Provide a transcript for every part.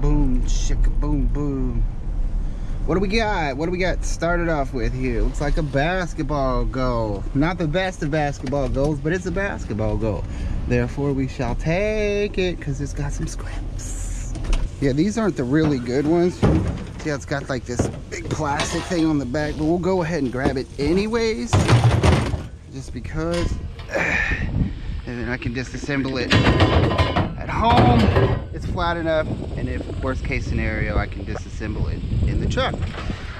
boom, shaka boom, boom. What do we got? What do we got started off with here? Looks like a basketball goal. Not the best of basketball goals, but it's a basketball goal. Therefore, we shall take it because it's got some scraps. Yeah, these aren't the really good ones. See how it's got like this big plastic thing on the back, but we'll go ahead and grab it anyways. Just because. And then I can disassemble it at home. It's flat enough. And if worst case scenario, I can disassemble it in the truck.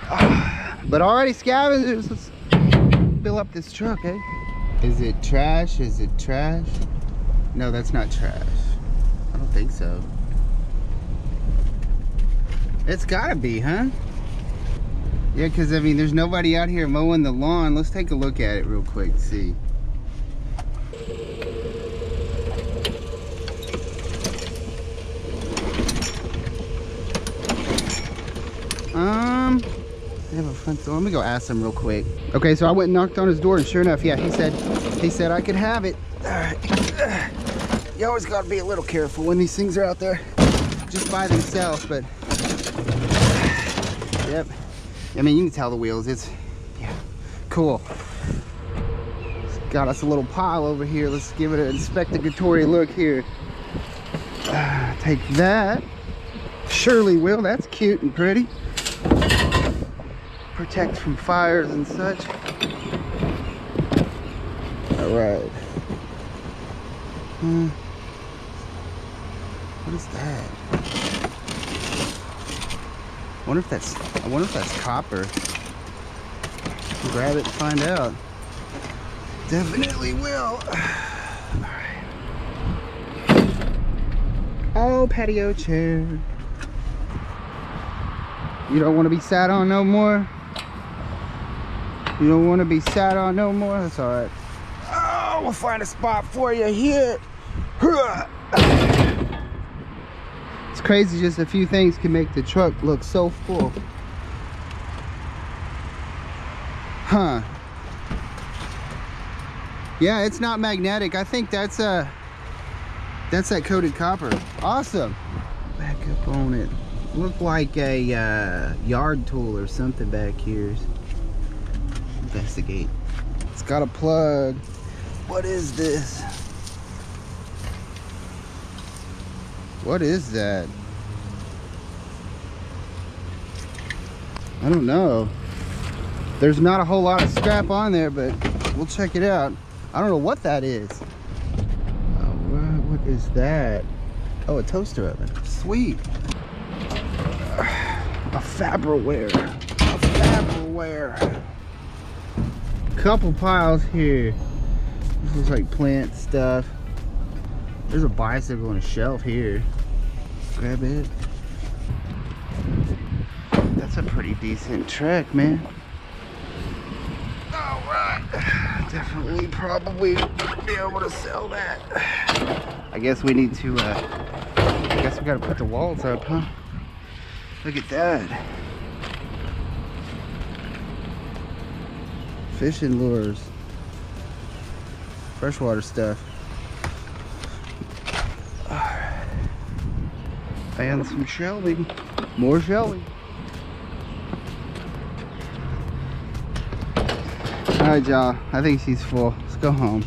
Ah, but already scavengers, let's fill up this truck, eh? Is it trash? Is it trash? No, that's not trash. I don't think so. It's gotta be, huh? Yeah, because I mean, there's nobody out here mowing the lawn. Let's take a look at it real quick, see. Um, they have a front door. Let me go ask him real quick. Okay, so I went and knocked on his door, and sure enough, yeah, he said, he said I could have it. You always got to be a little careful when these things are out there just by themselves, but yep. I mean, you can tell the wheels. It's yeah, cool. It's got us a little pile over here. Let's give it an inspectatory look here. Uh, take that. Surely will. That's cute and pretty protect from fires and such. All right. Hmm. What is that? I wonder if that's. I wonder if that's copper. Grab it and find out. Definitely will. All right. Oh, patio chair. You don't want to be sat on no more? You don't want to be sat on no more? That's all right. Oh, we'll find a spot for you here. It's crazy just a few things can make the truck look so full. Huh. Yeah, it's not magnetic. I think that's uh that's that coated copper. Awesome. Back up on it. Look like a uh, yard tool or something back here investigate. It's got a plug. What is this? What is that? I don't know. There's not a whole lot of scrap on there, but we'll check it out. I don't know what that is. Oh, what is that? Oh, a toaster oven. Sweet. A Farberware. A Farberware couple piles here. This looks like plant stuff. There's a bicycle on a shelf here. Grab it. That's a pretty decent Trek, man. All right. Definitely probably be able to sell that. I guess we need to, uh, I guess we gotta put the walls up, huh? Look at that. Fishing lures freshwater stuff. And some shelving more shelving all right y'all. I think she's full. Let's go home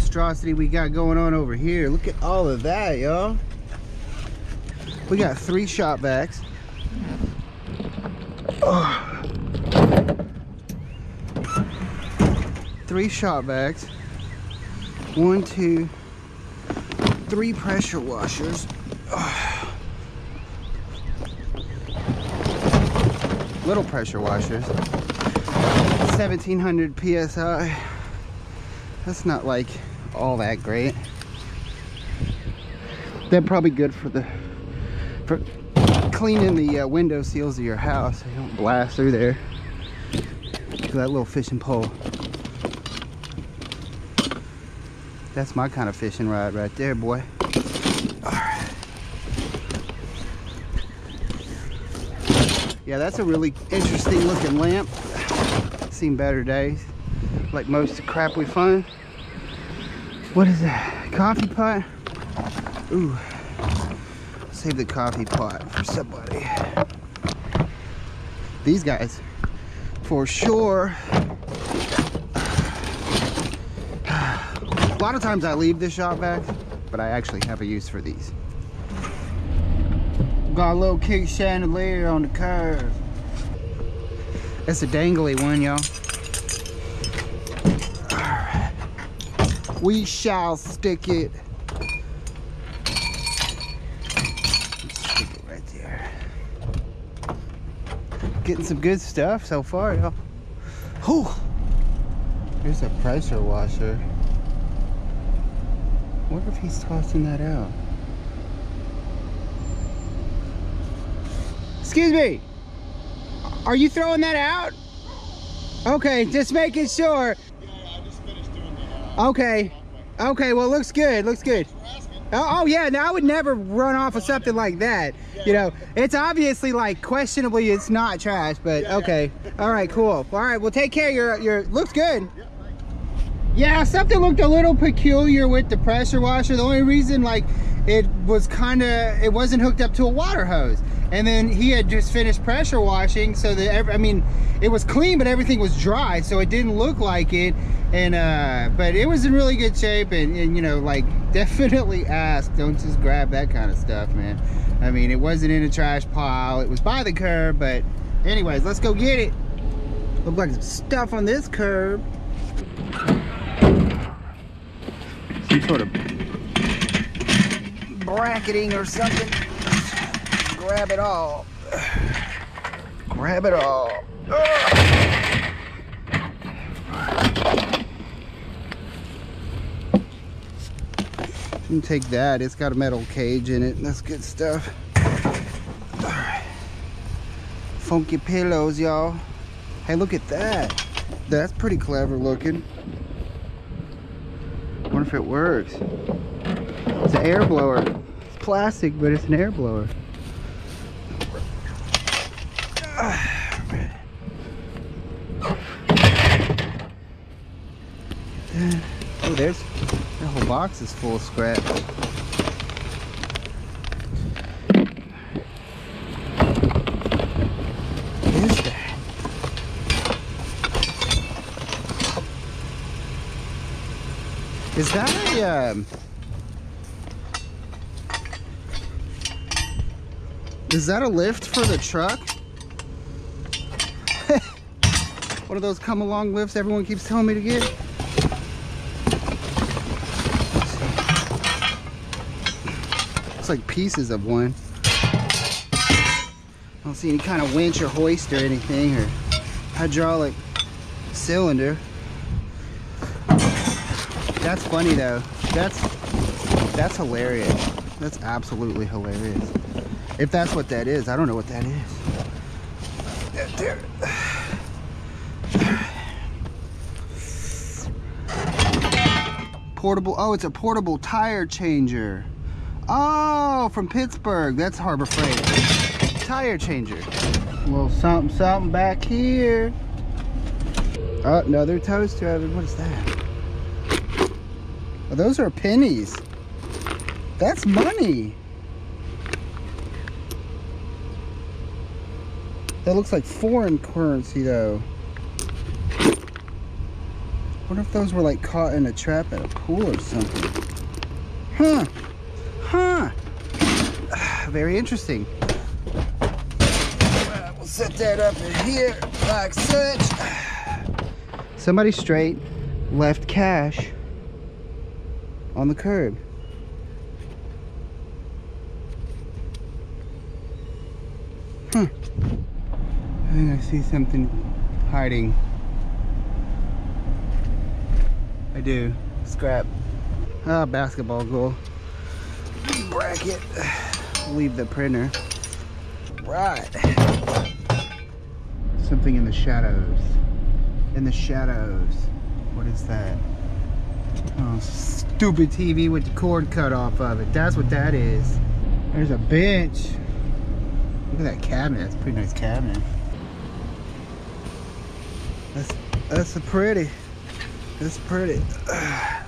monstrosity we got going on over here. Look at all of that, y'all. We got three shop vacs. Oh. Three shop vacs. One, two, three pressure washers. Oh. Little pressure washers. 1700 PSI. That's not like all that great. They're probably good for the for cleaning the uh, window seals of your house you don't blast through there. Look at that little fishing pole. That's my kind of fishing rod right there, boy. Yeah, that's a really interesting looking lamp. Seen better days, like most of the crap we find. What is that? Coffee pot? Ooh, save the coffee pot for somebody. These guys, for sure. A lot of times I leave this shop vac, but I actually have a use for these. Got a little kick chandelier on the curve. That's a dangly one, y'all. We shall stick it. Stick it right there. Getting some good stuff so far, y'all. Whew. Here's a pressure washer. wonder if he's tossing that out. Excuse me. Are you throwing that out? Okay, just making sure. Yeah, I just finished doing the. Uh, Okay. Okay, well, looks good. Looks good. Oh, oh yeah, now I would never run off of something like that. You know, it's obviously like questionably it's not trash, but okay. All right, cool. All right, well, take care. Your your looks good. Yeah, something looked a little peculiar with the pressure washer. The only reason, like, it was kind of, it wasn't hooked up to a water hose. And then he had just finished pressure washing, so that, I mean, it was clean, but everything was dry, so it didn't look like it. And, uh, but it was in really good shape, and, and you know, like, definitely ask, don't just grab that kind of stuff, man. I mean, it wasn't in a trash pile, it was by the curb, but anyways, let's go get it. Look like some stuff on this curb. some sort of bracketing or something. Grab it all. Grab it all. You can take that. It's got a metal cage in it. That's good stuff. Funky pillows, y'all. Hey, look at that. That's pretty clever looking. wonder if it works. It's an air blower. It's plastic, but it's an air blower. Oh, there's the whole box is full of scrap. That? Is that a um, Is that a lift for the truck? One of those come along lifts everyone keeps telling me to get? It's like pieces of one. I don't see any kind of winch or hoist or anything or hydraulic cylinder. That's funny though. That's that's hilarious. That's absolutely hilarious. If that's what that is, I don't know what that is. There. Portable. Oh, it's a portable tire changer. Oh, from Pittsburgh. That's Harbor Freight. Tire changer. A little something, something back here. Oh, another toaster oven. What is that? Oh, those are pennies. That's money. That looks like foreign currency though. Wonder if those were like caught in a trap at a pool or something. Huh. Huh. Very interesting. We'll set that up in here like such. Somebody straight left cash on the curb. Huh. I think I see something hiding. I do. Scrap. Ah, basketball goal. Bracket. Leave the printer. Right. Something in the shadows. In the shadows. What is that? Oh, stupid TV with the cord cut off of it. That's what that is. There's a bench. Look at that cabinet. That's a pretty nice cabinet. That's that's a pretty. That's pretty.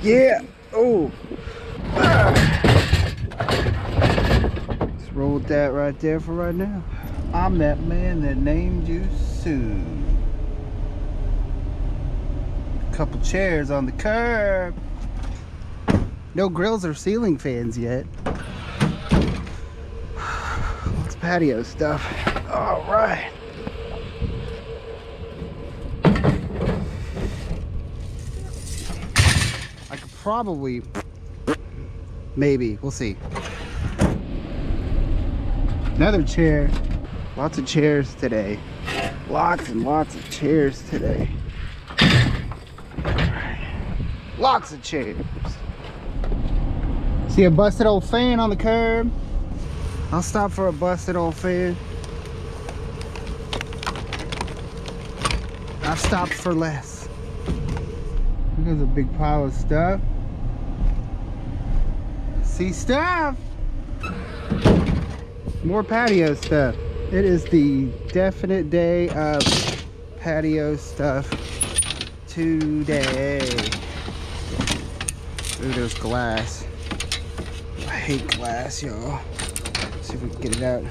Yeah. Oh. Let's roll that right there for right now. I'm that man that named you Sue. Couple chairs on the curb. No grills or ceiling fans yet. What's patio stuff? All right. I could probably, maybe, we'll see. Another chair. Lots of chairs today. Lots and lots of chairs today. Lots of chairs. See a busted old fan on the curb? I'll stop for a busted old fan. I've stopped for less. There's a big pile of stuff. See stuff. More patio stuff. It is the definite day of patio stuff today. Ooh, there's glass. I hate glass, y'all. See if we can get it out.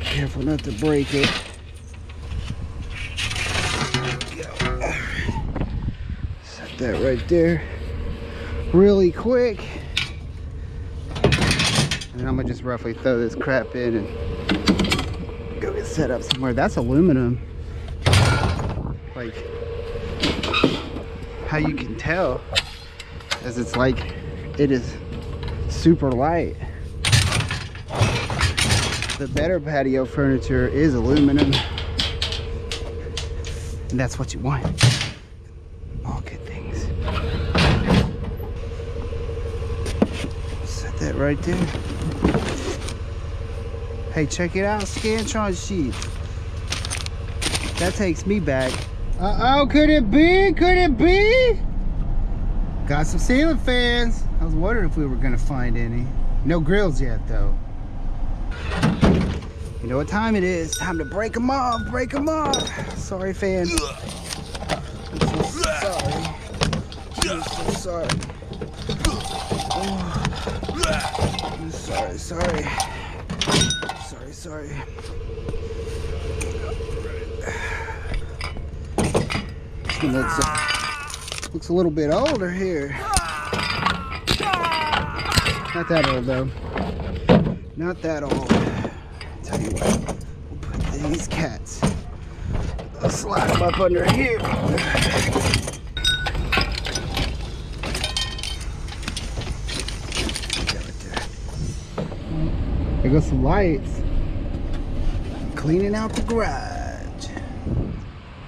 Careful not to break it. That right there. Really quick. And I'm gonna just roughly throw this crap in and go get set up somewhere. That's aluminum. Like how you can tell as it's like it is super light. The better patio furniture is aluminum. And that's what you want. All good things. Set that right there. Hey, check it out, Scantron sheet. That takes me back. Uh-oh, could it be? Could it be? Got some ceiling fans. I was wondering if we were gonna find any. No grills yet, though. You know what time it is. Time to break them off, break them off. Sorry, fans. I'm so sorry. I'm so sorry. Oh. Sorry, sorry. Sorry, sorry. Looks, uh, looks a little bit older here. Not that old though. Not that old. Tell you what, we'll put these cats. I'll slide them up under here. There goes some lights. Cleaning out the garage.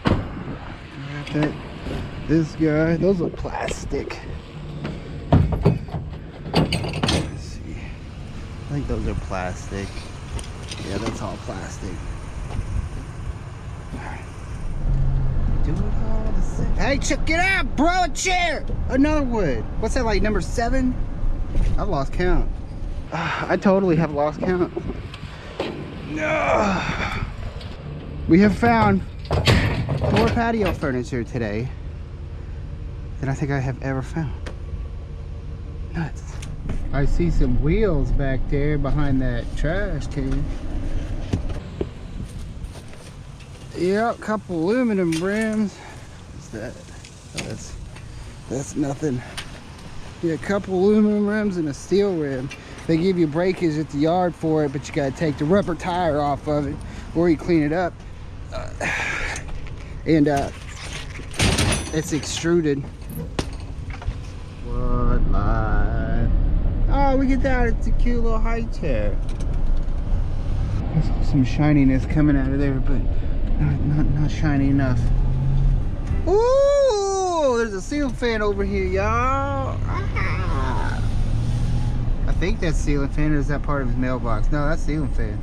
Got that. This guy. Those are plastic. Let's see. I think those are plastic. Yeah, that's all plastic. Hey, check it out, bro! A chair! Another wood. What's that, like number seven? I've lost count. I totally have lost count. No. We have found more patio furniture today than I think I have ever found. Nuts. I see some wheels back there behind that trash can. Yep, couple aluminum rims. What's that? Oh, that's that's nothing. Yeah, a couple aluminum rims and a steel rim. They give you breakage at the yard for it, but you gotta take the rubber tire off of it or you clean it up. Uh, and uh, it's extruded. What life? Oh, look at that! It's a cute little high chair. There's some shininess coming out of there, but not not not shiny enough. Ooh, there's a ceiling fan over here, y'all. I think that's ceiling fan, or is that part of his mailbox? No, that's ceiling fan.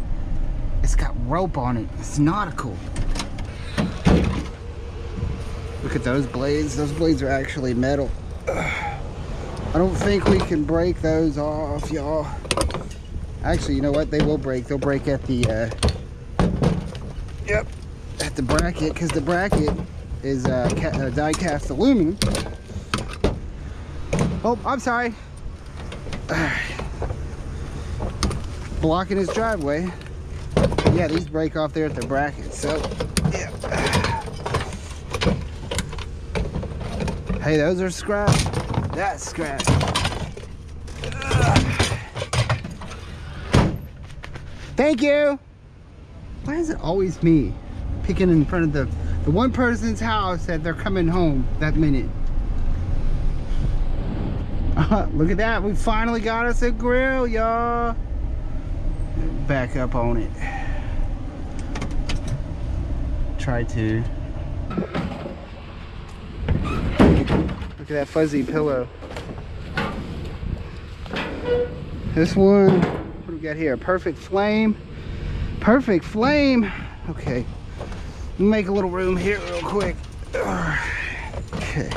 It's got rope on it. It's nautical. Look at those blades. Those blades are actually metal. I don't think we can break those off, y'all. Actually, you know what? They will break. They'll break at the, uh, yep, at the bracket because the bracket is uh, uh, die cast aluminum. Oh, I'm sorry. Blocking his driveway. Yeah, these break off there at the bracket. So, yeah. Hey, those are scrap. That's scratch. Thank you. Why is it always me picking in front of the, the one person's house that they're coming home that minute? Uh, look at that. We finally got us a grill, y'all. Back up on it. Try to. Look at that fuzzy pillow. This one, what do we got here? Perfect flame. Perfect flame. Okay. Make a little room here real quick. Okay.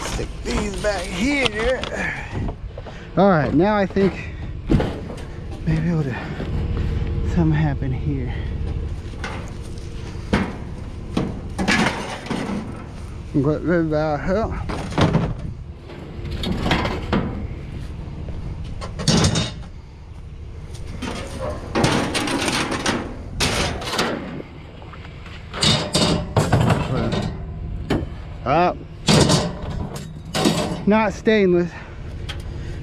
Stick these back here. All right, now I think maybe able to something happen here. What about her? Up. Not stainless.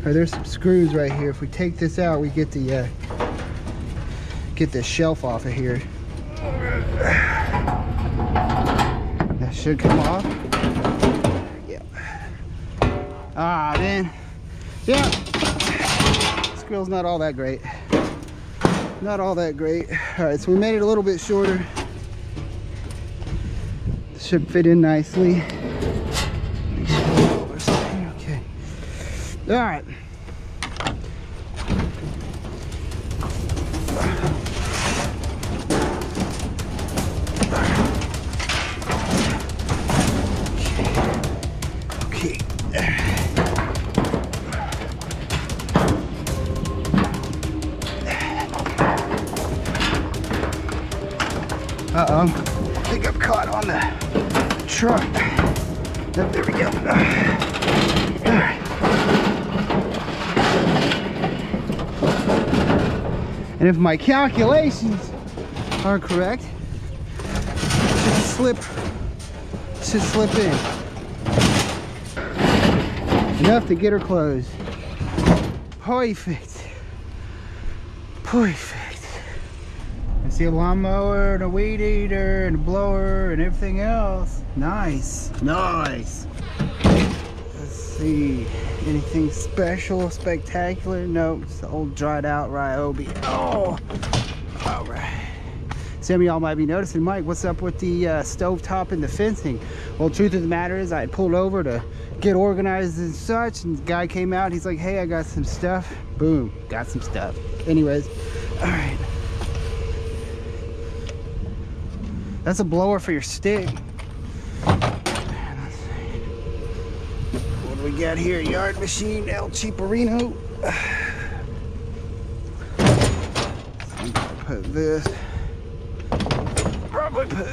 Right, there's some screws right here. If we take this out, we get the uh, get this shelf off of here. That should come off. Yeah. Ah, man. Yeah. This grill's not all that great. Not all that great. All right, so we made it a little bit shorter. Should fit in nicely. Okay. All right. And if my calculations are correct, should slip, should slip in. Enough to get her closed. Perfect. Perfect. I see a lawnmower and a weed eater and a blower and everything else. Nice. Nice. See. Anything special, spectacular? Nope. It's the old dried out Ryobi. Oh! Alright. Some of y'all might be noticing, Mike, what's up with the uh, stove top and the fencing? Well, truth of the matter is I pulled over to get organized and such, and the guy came out. He's like, hey, I got some stuff. Boom. Got some stuff. Anyways, alright. That's a blower for your stick. What do we got here? Yard machine, El Cheaperino. I'm gonna put this. Probably put.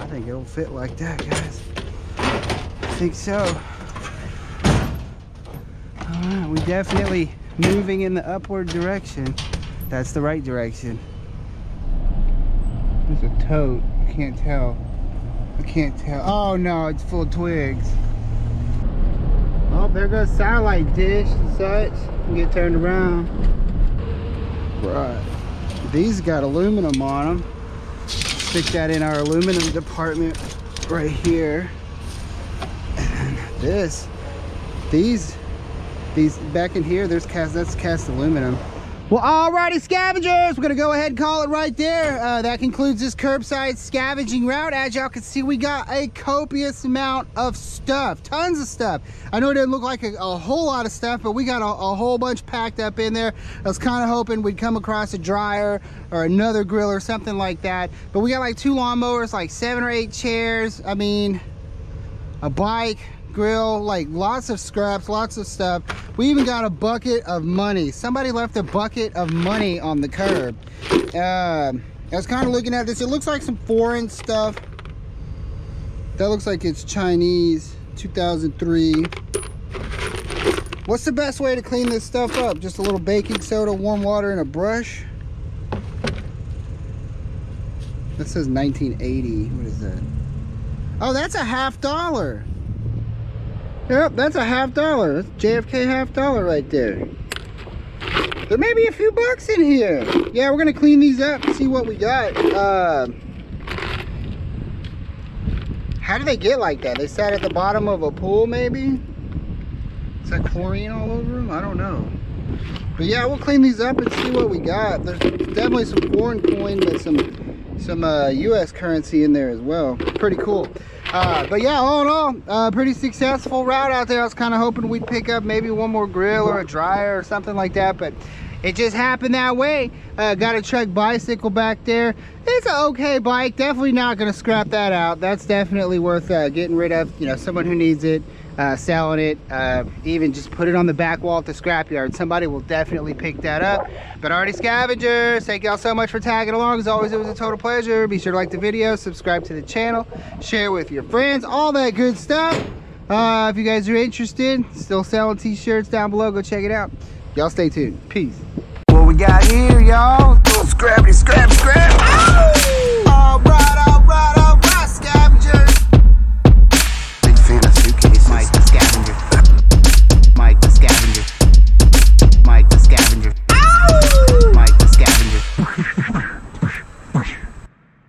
I think it'll fit like that, guys. I think so. All right, we definitely moving in the upward direction. That's the right direction. There's a tote. I can't tell. I can't tell. Oh no, it's full of twigs. Oh, there goes satellite dish and such. Get turned around. Right. These got aluminum on them. Stick that in our aluminum department right here. And this, these, these back in here, there's cast. That's cast aluminum. Well, alrighty, scavengers, we're gonna go ahead and call it right there. Uh, that concludes this curbside scavenging route. As y'all can see, we got a copious amount of stuff, tons of stuff. I know it didn't look like a, a whole lot of stuff, but we got a, a, whole bunch packed up in there. I was kind of hoping we'd come across a dryer or another grill or something like that. But we got like two lawnmowers, like seven or eight chairs. I mean, a bike, grill, like lots of scraps, lots of stuff. We even got a bucket of money. Somebody left a bucket of money on the curb. Uh, I was kind of looking at this. It looks like some foreign stuff. That looks like it's Chinese, 2003. What's the best way to clean this stuff up? Just a little baking soda, warm water, and a brush? That says 1980. What is that? Oh, that's a half dollar. Yep, that's a half dollar. That's JFK half dollar right there. There may be a few bucks in here. Yeah, we're gonna clean these up and see what we got. Uh, how do they get like that? They sat at the bottom of a pool maybe? Is that chlorine all over them? I don't know. But yeah, we'll clean these up and see what we got. There's definitely some foreign coin, but some some uh, U.S. currency in there as well. Pretty cool. Uh, but yeah, all in all, uh, pretty successful route out there. I was kind of hoping we'd pick up maybe one more grill or a dryer or something like that, but it just happened that way. Uh, got a Trek bicycle back there. It's an okay bike. Definitely not going to scrap that out. That's definitely worth uh, getting rid of. You know, someone who needs it uh, selling it, uh, even just put it on the back wall at the scrapyard. Somebody will definitely pick that up. But already scavengers, thank y'all so much for tagging along. As always, it was a total pleasure. Be sure to like the video, subscribe to the channel, share with your friends, all that good stuff. Uh, if you guys are interested, still selling t-shirts down below, go check it out. Y'all stay tuned. Peace. What we got here, y'all? Scrappy scrap.